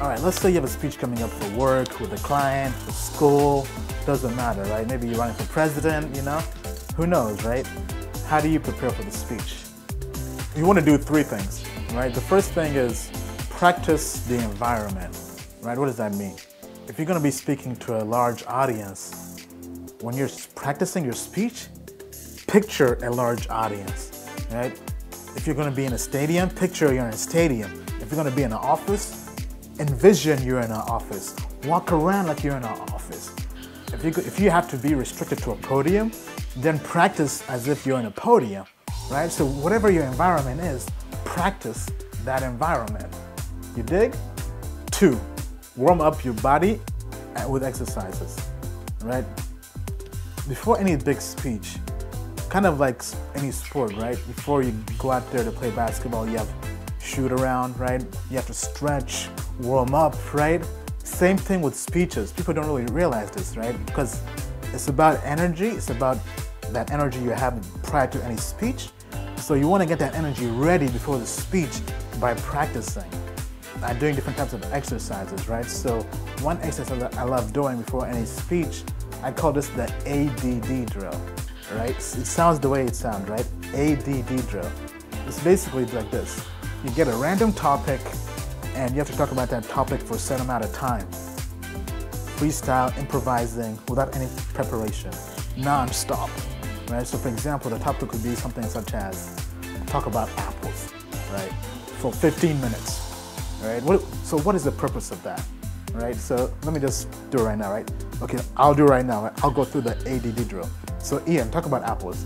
All right, let's say you have a speech coming up for work, with a client, for school, doesn't matter, right? Maybe you're running for president, you know? Who knows, right? How do you prepare for the speech? You want to do three things, right? The first thing is practice the environment, right? What does that mean? If you're going to be speaking to a large audience, when you're practicing your speech, picture a large audience, right? If you're going to be in a stadium, picture you're in a stadium. If you're going to be in an office, envision you're in an office. Walk around like you're in an office. If you, if you have to be restricted to a podium, then practice as if you're in a podium, right? So whatever your environment is, practice that environment. You dig? Two, warm up your body uh, with exercises, right? Before any big speech, kind of like any sport, right? Before you go out there to play basketball, you have shoot around, right? You have to stretch, warm up, right? Same thing with speeches. People don't really realize this, right? Because it's about energy, it's about that energy you have prior to any speech. So you want to get that energy ready before the speech by practicing and doing different types of exercises, right? So one exercise that I love doing before any speech, I call this the ADD drill, right? It sounds the way it sounds, right? ADD drill. It's basically like this. You get a random topic and you have to talk about that topic for a certain amount of time. Freestyle, improvising, without any preparation, non-stop, right? So for example, the topic could be something such as talk about apples, right? For 15 minutes, right? What, so what is the purpose of that, right? So let me just do it right now, right? Okay, I'll do it right now. I'll go through the ADD drill. So Ian, talk about apples.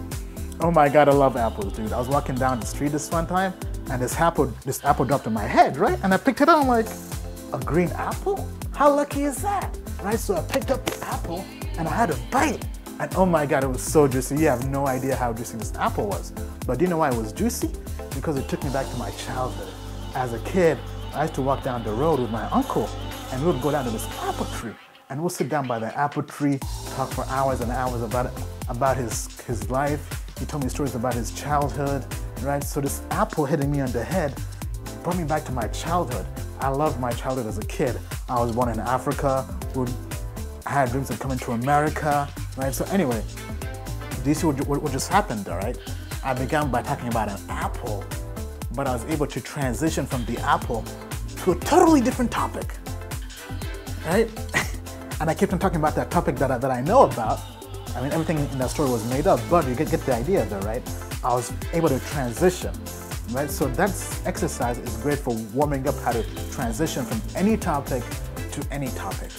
Oh my God, I love apples, dude. I was walking down the street this one time and this apple, this apple dropped in my head, right? And I picked it up, I'm like, a green apple? How lucky is that? Right, so I picked up the apple and I had a bite. And oh my God, it was so juicy. You have no idea how juicy this apple was. But do you know why it was juicy? Because it took me back to my childhood. As a kid, I used to walk down the road with my uncle and we would go down to this apple tree and we'll sit down by the apple tree, talk for hours and hours about, about his, his life. He told me stories about his childhood, right? So this apple hitting me on the head brought me back to my childhood. I loved my childhood as a kid. I was born in Africa. I had dreams of coming to America, right? So anyway, do you see what, what, just happened all right? I began by talking about an apple, but I was able to transition from the apple to a totally different topic, right? and I kept on talking about that topic that I, that I know about. I mean, everything in that story was made up, but you get, get the idea though, right? I was able to transition, right? So that exercise is great for warming up how to transition from any topic to any topic.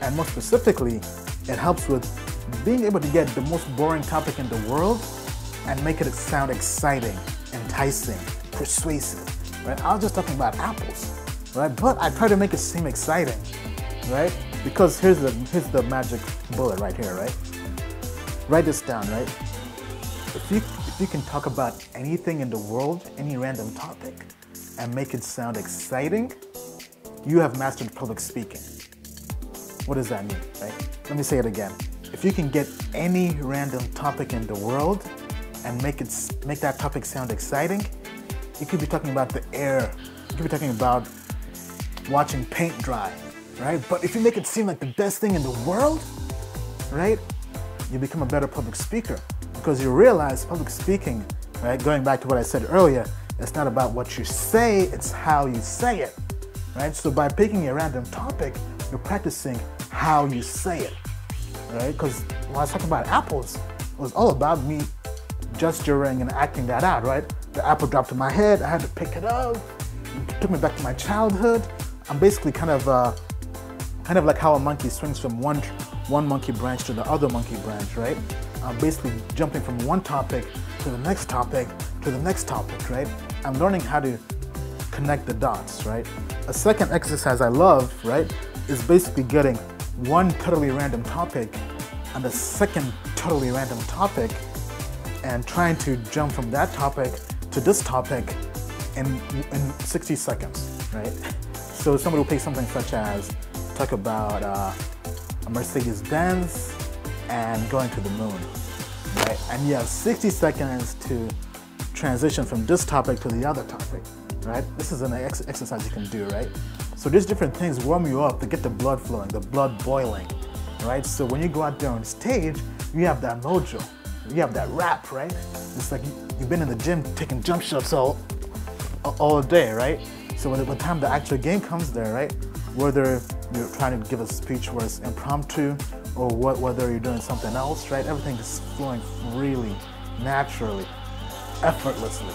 And more specifically, it helps with being able to get the most boring topic in the world and make it sound exciting, enticing, persuasive, right? I was just talking about apples, right? But I try to make it seem exciting, right? Because here's the, here's the magic bullet right here, right? Write this down, right? If you if you can talk about anything in the world, any random topic, and make it sound exciting, you have mastered public speaking. What does that mean, right? Let me say it again. If you can get any random topic in the world and make it make that topic sound exciting, you could be talking about the air. You could be talking about watching paint dry, right? But if you make it seem like the best thing in the world, right? You become a better public speaker because you realize public speaking, right? Going back to what I said earlier, it's not about what you say, it's how you say it, right? So by picking a random topic, you're practicing how you say it, right? Because when I was talking about apples, it was all about me gesturing and acting that out, right? The apple dropped in my head, I had to pick it up, it took me back to my childhood. I'm basically kind of, uh, kind of like how a monkey swings from one, one monkey branch to the other monkey branch, right? I'm basically jumping from one topic to the next topic to the next topic, right? I'm learning how to connect the dots, right? A second exercise I love, right, is basically getting one totally random topic and a second totally random topic and trying to jump from that topic to this topic in, in 60 seconds, right? So somebody will pick something such as talk about uh, a Mercedes-Benz and going to the moon, right? And you have 60 seconds to transition from this topic to the other topic, right? This is an ex exercise you can do, right? So these different things warm you up to get the blood flowing, the blood boiling, right? So when you go out there on stage, you have that mojo, you have that rap, right? It's like you've been in the gym taking jump shots all, all day, right? So when the time the actual game comes there, right? Whether you're trying to give a speech where it's impromptu or what, whether you're doing something else, right? Everything is flowing freely, naturally, effortlessly.